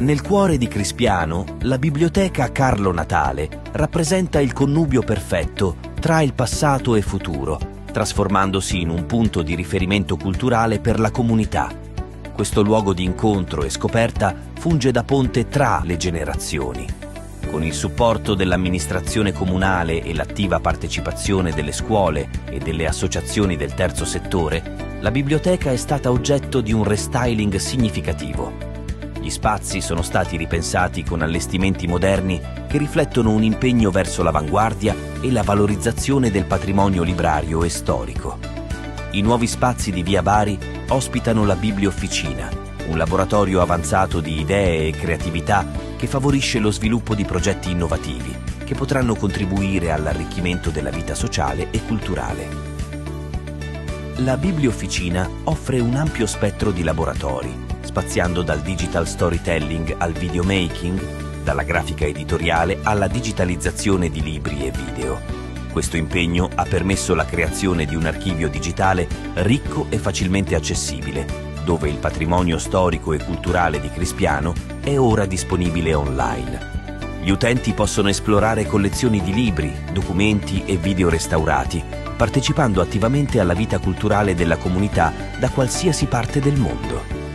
Nel cuore di Crispiano, la biblioteca Carlo Natale rappresenta il connubio perfetto tra il passato e futuro, trasformandosi in un punto di riferimento culturale per la comunità. Questo luogo di incontro e scoperta funge da ponte tra le generazioni. Con il supporto dell'amministrazione comunale e l'attiva partecipazione delle scuole e delle associazioni del terzo settore, la biblioteca è stata oggetto di un restyling significativo gli spazi sono stati ripensati con allestimenti moderni che riflettono un impegno verso l'avanguardia e la valorizzazione del patrimonio librario e storico. I nuovi spazi di Via Bari ospitano la Bibliofficina, un laboratorio avanzato di idee e creatività che favorisce lo sviluppo di progetti innovativi che potranno contribuire all'arricchimento della vita sociale e culturale. La Bibliofficina offre un ampio spettro di laboratori spaziando dal digital storytelling al videomaking, dalla grafica editoriale alla digitalizzazione di libri e video. Questo impegno ha permesso la creazione di un archivio digitale ricco e facilmente accessibile, dove il patrimonio storico e culturale di Crispiano è ora disponibile online. Gli utenti possono esplorare collezioni di libri, documenti e video restaurati, partecipando attivamente alla vita culturale della comunità da qualsiasi parte del mondo.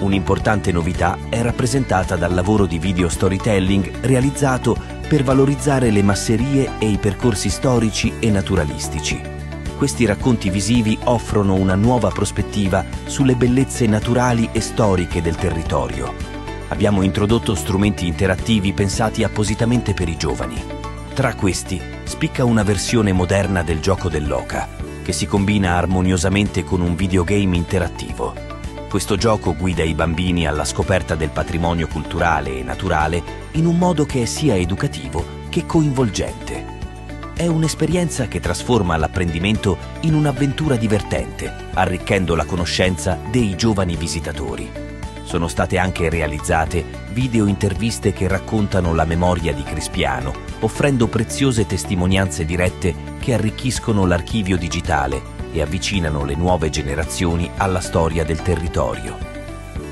Un'importante novità è rappresentata dal lavoro di video storytelling realizzato per valorizzare le masserie e i percorsi storici e naturalistici. Questi racconti visivi offrono una nuova prospettiva sulle bellezze naturali e storiche del territorio. Abbiamo introdotto strumenti interattivi pensati appositamente per i giovani. Tra questi spicca una versione moderna del gioco dell'oca, che si combina armoniosamente con un videogame interattivo. Questo gioco guida i bambini alla scoperta del patrimonio culturale e naturale in un modo che è sia educativo che coinvolgente. È un'esperienza che trasforma l'apprendimento in un'avventura divertente, arricchendo la conoscenza dei giovani visitatori. Sono state anche realizzate video interviste che raccontano la memoria di Crispiano, offrendo preziose testimonianze dirette che arricchiscono l'archivio digitale e avvicinano le nuove generazioni alla storia del territorio.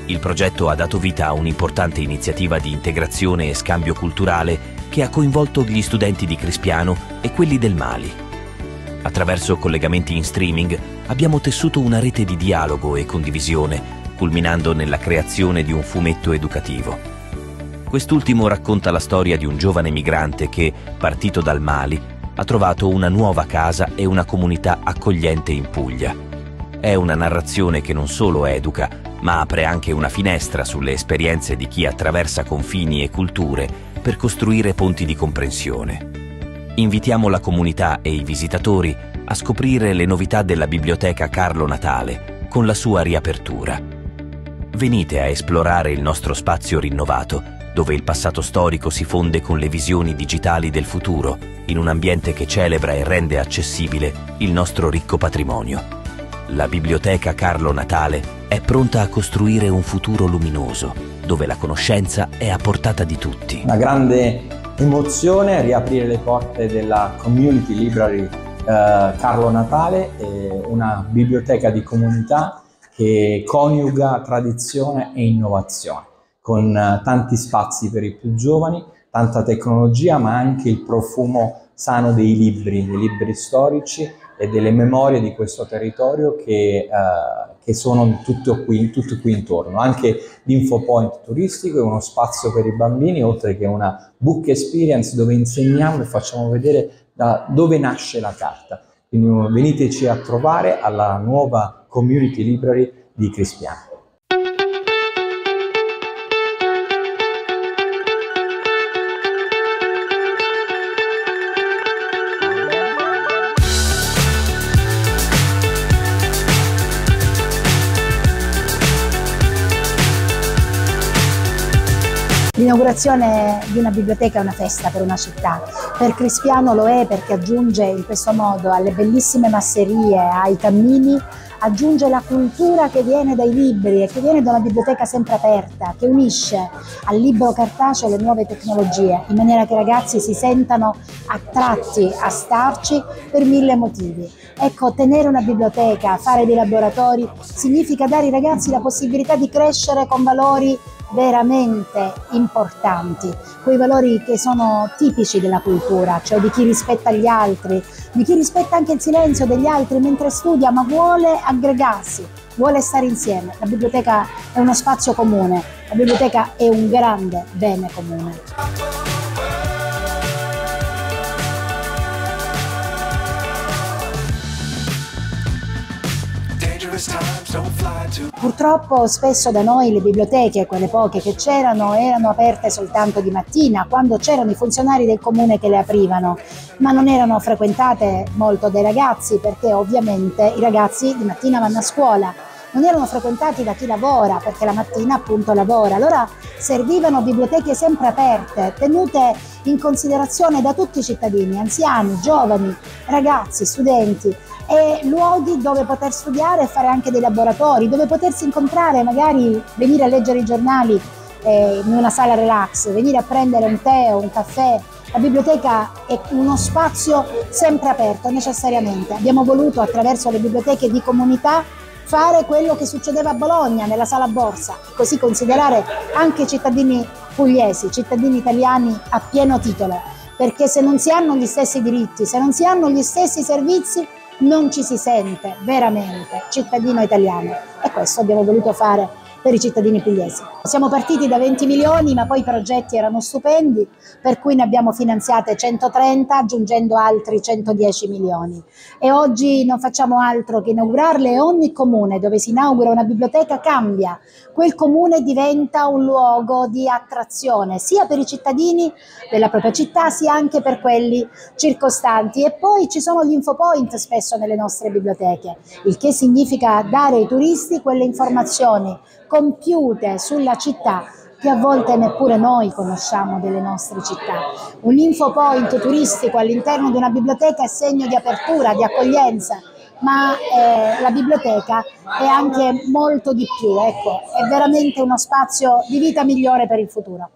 Il progetto ha dato vita a un'importante iniziativa di integrazione e scambio culturale che ha coinvolto gli studenti di Crispiano e quelli del Mali. Attraverso collegamenti in streaming abbiamo tessuto una rete di dialogo e condivisione, culminando nella creazione di un fumetto educativo. Quest'ultimo racconta la storia di un giovane migrante che, partito dal Mali, ha trovato una nuova casa e una comunità accogliente in Puglia. È una narrazione che non solo educa, ma apre anche una finestra sulle esperienze di chi attraversa confini e culture per costruire ponti di comprensione. Invitiamo la comunità e i visitatori a scoprire le novità della Biblioteca Carlo Natale con la sua riapertura. Venite a esplorare il nostro spazio rinnovato dove il passato storico si fonde con le visioni digitali del futuro, in un ambiente che celebra e rende accessibile il nostro ricco patrimonio. La Biblioteca Carlo Natale è pronta a costruire un futuro luminoso, dove la conoscenza è a portata di tutti. Una grande emozione riaprire le porte della Community Library eh, Carlo Natale, una biblioteca di comunità che coniuga tradizione e innovazione con eh, tanti spazi per i più giovani, tanta tecnologia, ma anche il profumo sano dei libri, dei libri storici e delle memorie di questo territorio che, eh, che sono tutto qui, tutto qui intorno. Anche l'infopoint turistico è uno spazio per i bambini, oltre che una book experience dove insegniamo e facciamo vedere da dove nasce la carta. Quindi veniteci a trovare alla nuova community library di Crispiano. L'inaugurazione di una biblioteca è una festa per una città, per Crispiano lo è perché aggiunge in questo modo alle bellissime masserie, ai cammini, aggiunge la cultura che viene dai libri e che viene da una biblioteca sempre aperta, che unisce al libro cartaceo le nuove tecnologie, in maniera che i ragazzi si sentano attratti a starci per mille motivi. Ecco, tenere una biblioteca, fare dei laboratori, significa dare ai ragazzi la possibilità di crescere con valori veramente importanti, quei valori che sono tipici della cultura, cioè di chi rispetta gli altri, di chi rispetta anche il silenzio degli altri mentre studia, ma vuole aggregarsi, vuole stare insieme. La biblioteca è uno spazio comune, la biblioteca è un grande bene comune. Purtroppo spesso da noi le biblioteche, quelle poche che c'erano, erano aperte soltanto di mattina, quando c'erano i funzionari del comune che le aprivano, ma non erano frequentate molto dai ragazzi perché ovviamente i ragazzi di mattina vanno a scuola, non erano frequentati da chi lavora perché la mattina appunto lavora. Allora servivano biblioteche sempre aperte, tenute in considerazione da tutti i cittadini, anziani, giovani, ragazzi, studenti e luoghi dove poter studiare e fare anche dei laboratori, dove potersi incontrare, magari venire a leggere i giornali eh, in una sala relax, venire a prendere un tè o un caffè. La biblioteca è uno spazio sempre aperto, necessariamente. Abbiamo voluto attraverso le biblioteche di comunità fare quello che succedeva a Bologna nella sala borsa, così considerare anche i cittadini pugliesi, cittadini italiani a pieno titolo, perché se non si hanno gli stessi diritti, se non si hanno gli stessi servizi, non ci si sente veramente cittadino italiano. E questo abbiamo voluto fare per i cittadini pugliesi. Siamo partiti da 20 milioni, ma poi i progetti erano stupendi, per cui ne abbiamo finanziate 130, aggiungendo altri 110 milioni. E oggi non facciamo altro che inaugurarle ogni comune dove si inaugura una biblioteca cambia. Quel comune diventa un luogo di attrazione, sia per i cittadini della propria città, sia anche per quelli circostanti. E poi ci sono gli infopoint spesso nelle nostre biblioteche, il che significa dare ai turisti quelle informazioni compiute sulla città che a volte neppure noi conosciamo delle nostre città. Un info point turistico all'interno di una biblioteca è segno di apertura, di accoglienza, ma eh, la biblioteca è anche molto di più, ecco, è veramente uno spazio di vita migliore per il futuro.